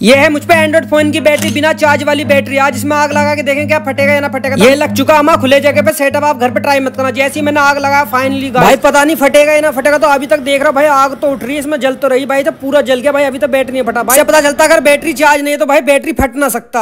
ये है मुझ पे एंड्रॉइड फ़ोन की बैटरी बिना चार्ज वाली बैटरी। आज इसमें आग लगा के देखें क्या फटेगा या ना फटेगा। ये लग चुका हमारा खुले जगह पे सेटअप आप घर पे ट्राई मत करना। जैसे ही मैंने आग लगाया फाइनली भाई पता नहीं फटेगा या ना फटेगा तो अभी तक देख रहा भाई आग तो उठ रही है इसमें जल तो रही। भाई तो पूरा जल गया। भाई अभी तो बैटरी नहीं फटा। भाई पता चलता अगर बैटरी चार्ज नहीं है तो भाई बैटरी फट ना सकता।